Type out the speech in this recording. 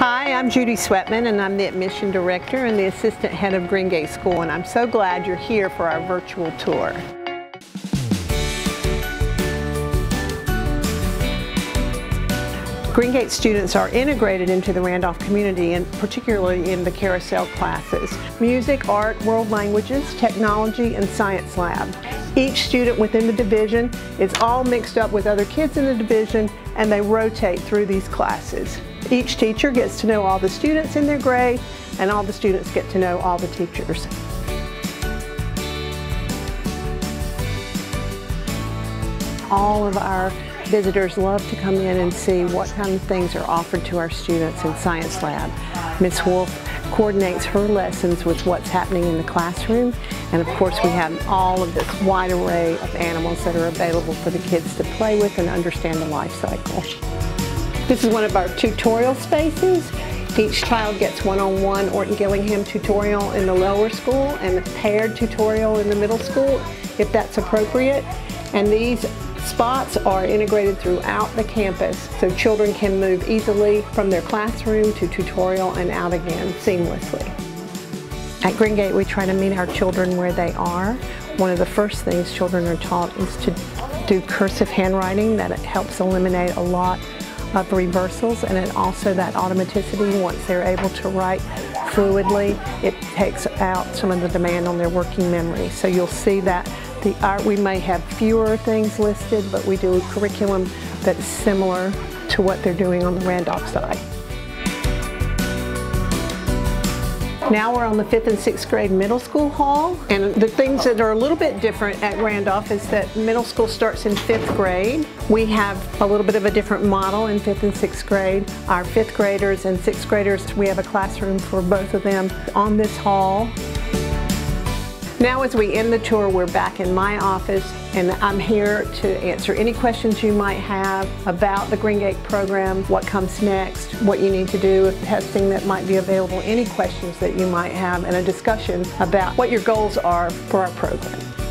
Hi, I'm Judy Sweatman and I'm the admission director and the assistant head of Greengate School and I'm so glad you're here for our virtual tour. Greengate students are integrated into the Randolph community and particularly in the carousel classes. Music, art, world languages, technology, and science lab. Each student within the division is all mixed up with other kids in the division and they rotate through these classes. Each teacher gets to know all the students in their grade and all the students get to know all the teachers. All of our Visitors love to come in and see what kind of things are offered to our students in Science Lab. Ms. Wolf coordinates her lessons with what's happening in the classroom and of course we have all of this wide array of animals that are available for the kids to play with and understand the life cycle. This is one of our tutorial spaces. Each child gets one-on-one -on -one Orton Gillingham tutorial in the lower school and a paired tutorial in the middle school if that's appropriate. And these Spots are integrated throughout the campus so children can move easily from their classroom to tutorial and out again seamlessly. At Greengate we try to meet our children where they are. One of the first things children are taught is to do cursive handwriting that helps eliminate a lot of reversals and it also that automaticity once they're able to write fluidly it takes out some of the demand on their working memory so you'll see that the art, we may have fewer things listed, but we do a curriculum that's similar to what they're doing on the Randolph side. Now we're on the fifth and sixth grade middle school hall. And the things that are a little bit different at Randolph is that middle school starts in fifth grade. We have a little bit of a different model in fifth and sixth grade. Our fifth graders and sixth graders, we have a classroom for both of them on this hall. Now as we end the tour, we're back in my office and I'm here to answer any questions you might have about the Greengate program, what comes next, what you need to do with testing that might be available, any questions that you might have, and a discussion about what your goals are for our program.